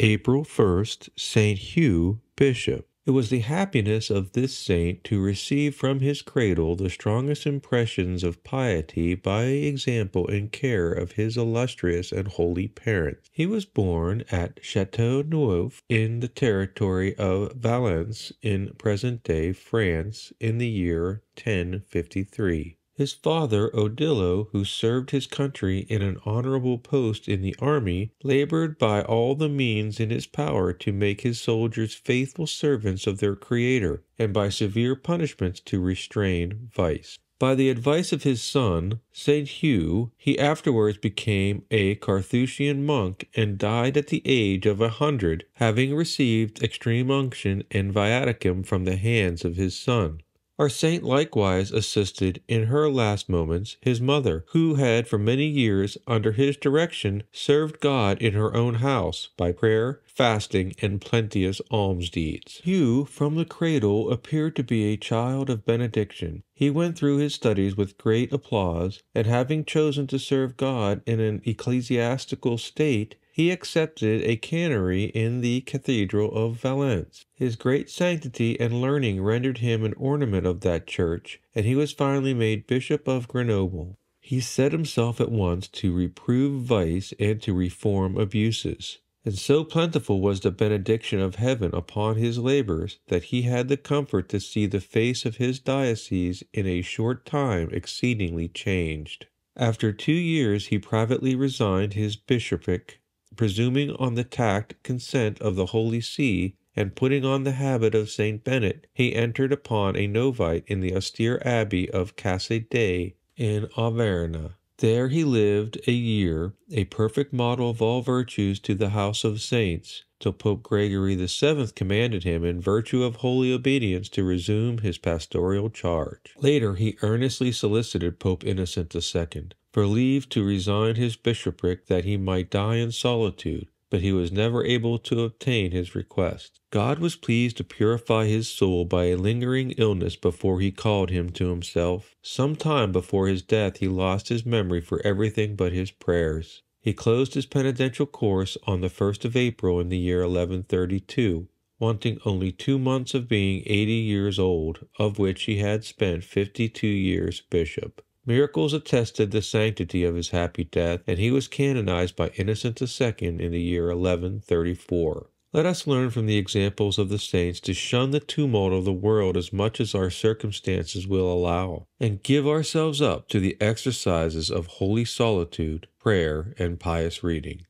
April 1st, St. Hugh, Bishop. It was the happiness of this saint to receive from his cradle the strongest impressions of piety by example and care of his illustrious and holy parents. He was born at Chateau Neuf in the territory of Valence in present day France in the year 1053. His father, Odilo, who served his country in an honorable post in the army, labored by all the means in his power to make his soldiers faithful servants of their Creator, and by severe punishments to restrain vice. By the advice of his son, St. Hugh, he afterwards became a Carthusian monk and died at the age of a hundred, having received extreme unction and viaticum from the hands of his son. Our saint likewise assisted in her last moments his mother, who had for many years, under his direction, served God in her own house by prayer, fasting, and plenteous alms deeds. Hugh, from the cradle, appeared to be a child of benediction. He went through his studies with great applause, and having chosen to serve God in an ecclesiastical state, he accepted a canonry in the Cathedral of Valence. His great sanctity and learning rendered him an ornament of that church, and he was finally made Bishop of Grenoble. He set himself at once to reprove vice and to reform abuses. And so plentiful was the benediction of heaven upon his labors that he had the comfort to see the face of his diocese in a short time exceedingly changed. After two years he privately resigned his bishopric presuming on the tact consent of the Holy See, and putting on the habit of Saint Bennet, he entered upon a novitiate in the austere abbey of Casa-Dei in Auvergne. There he lived a year, a perfect model of all virtues to the house of saints, till Pope Gregory VII commanded him, in virtue of holy obedience, to resume his pastoral charge. Later, he earnestly solicited Pope Innocent II for leave to resign his bishopric that he might die in solitude, but he was never able to obtain his request. God was pleased to purify his soul by a lingering illness before he called him to himself. Some time before his death he lost his memory for everything but his prayers. He closed his penitential course on the 1st of April in the year 1132, wanting only two months of being eighty years old, of which he had spent fifty-two years bishop. Miracles attested the sanctity of his happy death, and he was canonized by Innocent II in the year 1134. Let us learn from the examples of the saints to shun the tumult of the world as much as our circumstances will allow, and give ourselves up to the exercises of holy solitude, prayer, and pious reading.